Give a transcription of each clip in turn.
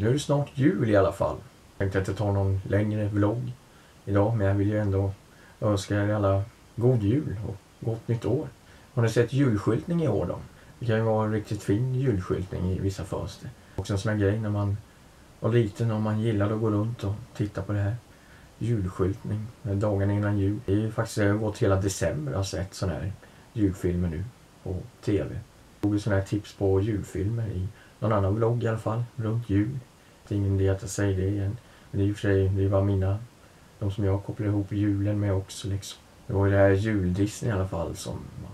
Nu är det snart jul i alla fall. Jag tänkte inte ta någon längre vlogg idag men jag vill ju ändå önska er alla god jul och gott nytt år. Har ni sett julskyltning i år då? Det kan ju vara en riktigt fin julskyltning i vissa fönster. Också en sån här grej när man var liten och man gillade att gå runt och titta på det här. Julskyltning, dagarna innan jul. Det är ju faktiskt, det har gått hela december jag har sett sådana här julfilmer nu på TV. Jag tog ju sådana här tips på julfilmer i någon annan vlogg i alla fall, runt jul. Det är ingen idé att jag säger det igen. Men det är i och för sig, det är bara mina, de som jag kopplar ihop julen med också liksom. Det var ju det här juldisney i alla fall som man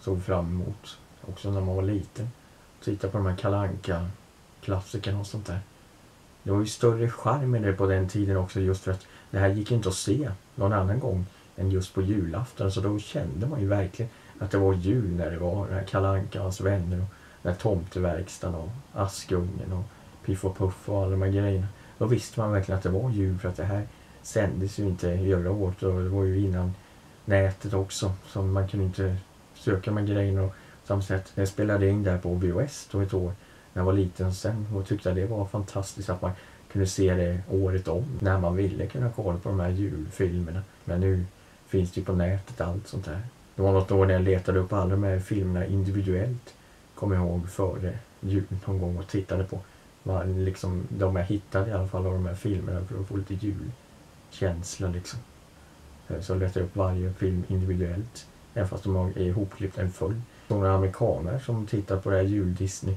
såg fram emot. Också när man var liten. Titta på de här kalanka klassikerna och sånt där. Det var ju större charm med det på den tiden också just för att det här gick inte att se någon annan gång än just på julafton. Så då kände man ju verkligen att det var jul när det var den här Anka och hans vänner och med tomteverkstan och Askungen och Piff och Puff och alla de här grejerna. Då visste man verkligen att det var jul för att det här sändes ju inte i övriga året och det var ju innan nätet också så man kunde inte söka de här grejerna och samma sätt. Jag spelade in där på VHS då ett år när jag var liten sen och tyckte att det var fantastiskt att man kunde se det året om när man ville kunna kolla på de här julfilmerna. Men nu finns det ju på nätet allt sånt där. Det var något år när jag letade upp alla de här filmerna individuellt. Kommer jag ihåg före jul någon gång och tittade på man, liksom, de jag hittade i alla fall av de här filmerna för att få lite julkänsla liksom. Eh, så letade jag upp varje film individuellt. Även fast de är ihopklippta en följd. Några amerikaner som tittar på det här jul-Disney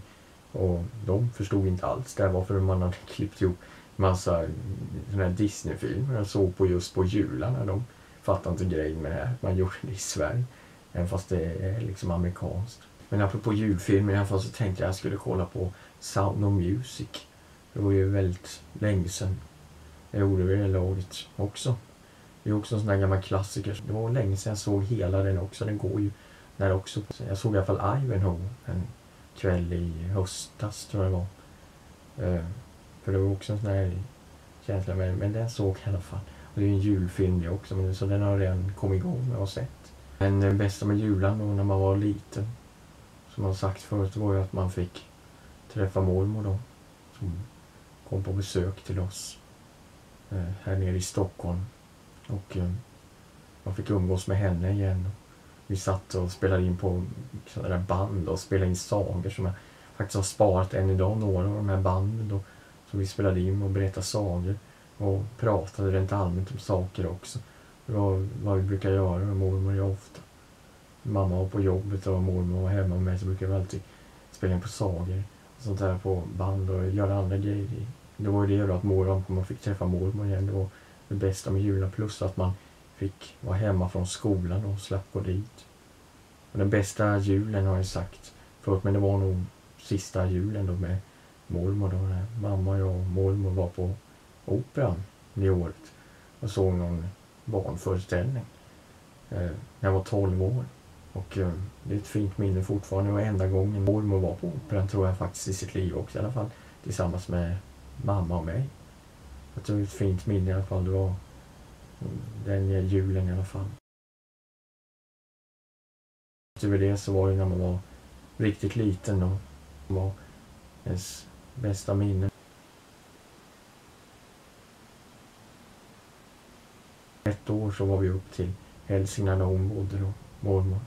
och de förstod inte alls det varför man hade klippt ihop massa såna här Disney-filmer jag såg på just på jularna. De fattade inte grejen med det här. Man gjorde det i Sverige. Även fast det är liksom amerikanskt. Men apropå julfilmer i alla fall så tänkte jag att jag skulle kolla på Sound of Music. Det var ju väldigt länge sedan jag gjorde det det laget också. Det är också en sån där gammal klassiker. Det var länge sedan jag såg hela den också. Den går ju där också. Jag såg i alla fall Ivanhoe en kväll i höstas tror jag det var. Eh, för det var också en sån här känsla. Men, men den såg jag i alla fall. Och det är ju en julfilm det också. Men, så den har jag redan kommit igång med och sett. Men det bästa med julen då när man var liten. Som jag sagt förut var ju att man fick träffa mormor då. Som kom på besök till oss. eh, här nere i Stockholm. Och eh, man fick umgås med henne igen. Vi satt och spelade in på sådana där band och spelade in sagor som jag faktiskt har sparat än idag, några av de här banden då, som vi spelade in och berättade sagor och pratade rent allmänt om saker också. Det var vad vi brukar göra, mormor och jag ofta. Mamma var på jobbet och mormor var hemma med mig så brukade vi alltid spela in på sagor och sånt där på band och göra andra grejer. Det var ju det då att mormor, man fick träffa mormor igen. Det var det bästa med julen plus att man fick vara hemma från skolan och slapp gå dit. Och den bästa julen har jag sagt förut, men det var nog sista julen då med mormor. Då, när mamma, och jag och mormor var på Operan det året och såg någon barnföreställning eh, när jag var 12 år. Och eh, det är ett fint minne fortfarande. Det var enda gången mormor var på Operan tror jag faktiskt i sitt liv också i alla fall. Tillsammans med mamma och mig. Jag tror det är ett fint minne i alla fall. Det var den julen i alla fall. Utöver det så var det när man var riktigt liten och var ens bästa minne. Ett år så var vi upp till Hälsingland där hon bodde då, mormor.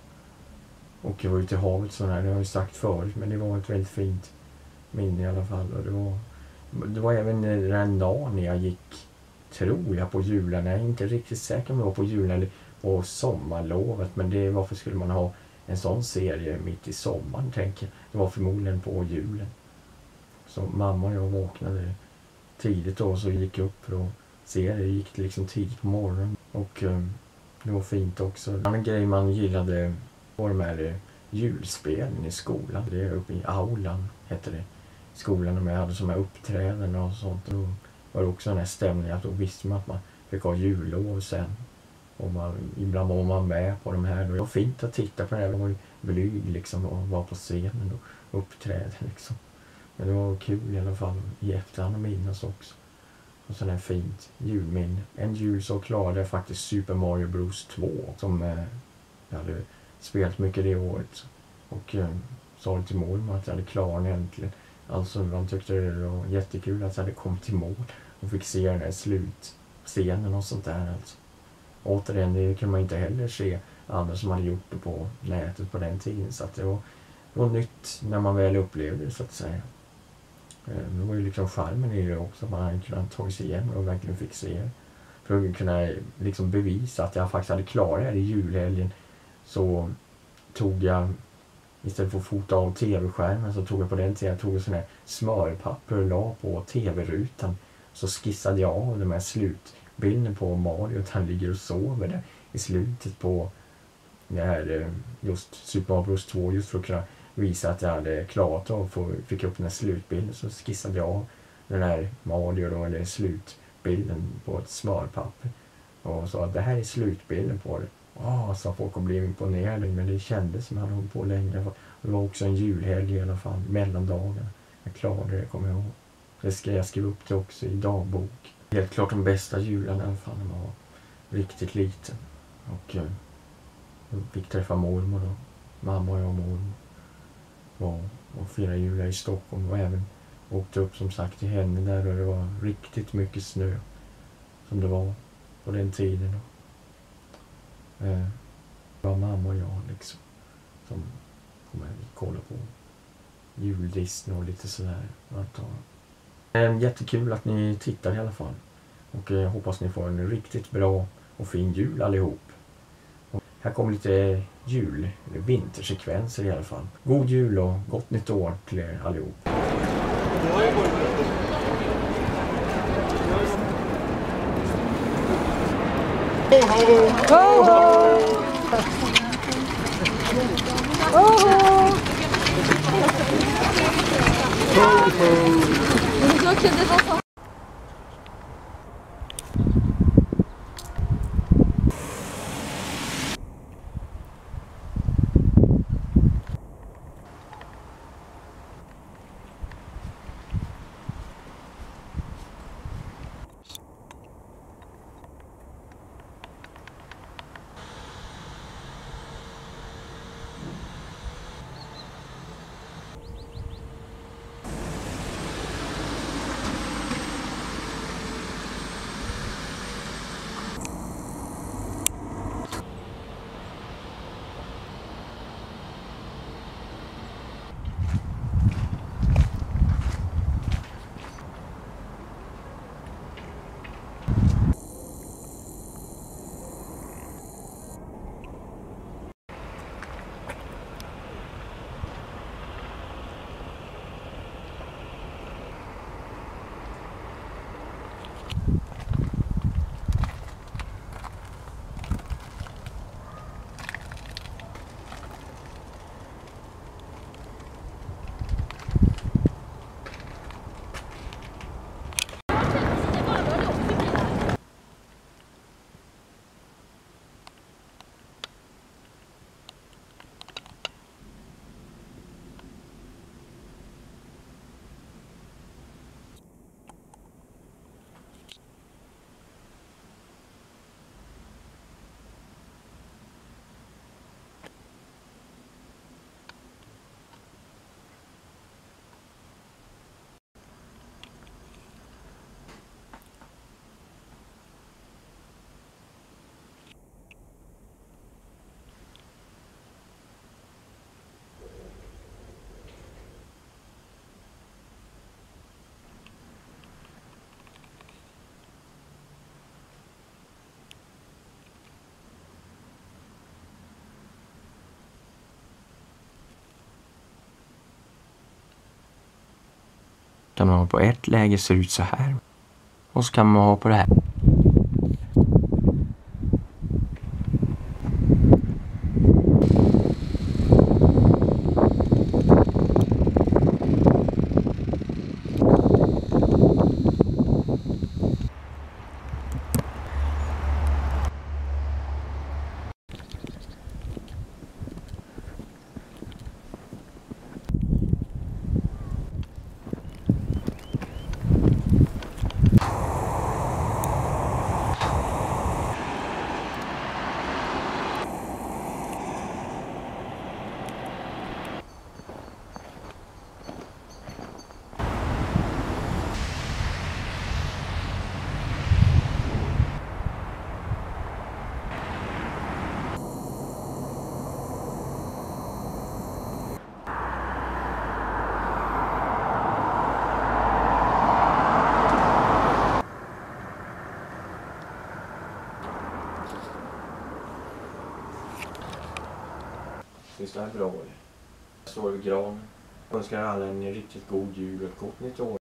Och jag var ute i havet sådär. det har jag ju sagt förut, men det var ett väldigt fint minne i alla fall. Och det var, det var även den dagen när jag gick tror jag, på julen. Jag är inte riktigt säker om det var på julen eller på sommarlovet. Men det, varför skulle man ha en sån serie mitt i sommaren, tänker jag. Det var förmodligen på julen. Så mamma och jag vaknade tidigt då, så gick upp för att se det. gick liksom tidigt på morgonen. Och um, det var fint också. En annan grej man gillade var de här julspelen i skolan. Det är uppe i aulan, hette det. Skolan, de hade sådana här uppträden och sånt. Då var det också den här stämningen att då visste man att man fick ha jullov sen. Och man, ibland var man med på de här. Det var fint att titta på det här. Man var ju blyg liksom och var på scenen och uppträdde liksom. Men det var kul i alla fall i efterhand att minnas också. Och sådär fint julminne. En jul så klarade jag faktiskt Super Mario Bros 2 som eh, jag hade spelat mycket det året. Och eh, sa till mormor att jag hade klarat den äntligen. Alltså de tyckte det var jättekul att jag hade kommit till mål och fick se den här slutscenen och sånt där. Alltså. Återigen, det kunde man inte heller se andra som hade gjort det på nätet på den tiden. Så att det var, det var nytt när man väl upplevde det så att säga. Eh, det var ju liksom charmen i det också, att man hade kunnat ta sig igenom och verkligen fick se det. För att kunna liksom bevisa att jag faktiskt hade klarat det här i julhelgen så tog jag Istället för att fota av tv-skärmen så tog jag på den tiden jag tog en sån här smörpapper och la på tv-rutan. Så skissade jag av de här slutbilden på Mario att han ligger och sover där i slutet på det här, eh, just Super Mario Bros 2 just för att kunna visa att jag hade klarat av och fick upp den här slutbilden så skissade jag av den här Mario då, eller slutbilden på ett smörpapper och sa att det här är slutbilden på det. Ja, sa folk och blev imponerade men det kändes som att han höll på länge. Det var också en julhelg i alla fall, mellandagarna. Jag klarade det, kommer jag ihåg. Det ska jag skriva upp det också i dagbok. Helt klart de bästa jularna i alla fall när man var riktigt liten. Och eh, fick träffa mormor då. Mamma och jag och mormor. Var och firade jul i Stockholm och även åkte upp som sagt till henne där och det var riktigt mycket snö. Som det var på den tiden. Eh, det var mamma och jag liksom som kom och kollade på juldisney och lite sådär. Eh, jättekul att ni tittar i alla fall. Och jag hoppas ni får en riktigt bra och fin jul allihop. Och här kommer lite jul, eller vintersekvenser i alla fall. God jul och gott nytt år till er allihop. oh, oh, oh Oh, oh. Nous qu'il y a des enfants. Kan man ha på ett läge ser ut så här. Och så kan man ha på det här. Faktiskt är bra. Jag står vid granen. Jag önskar alla en riktigt god jul och ett gott nytt år.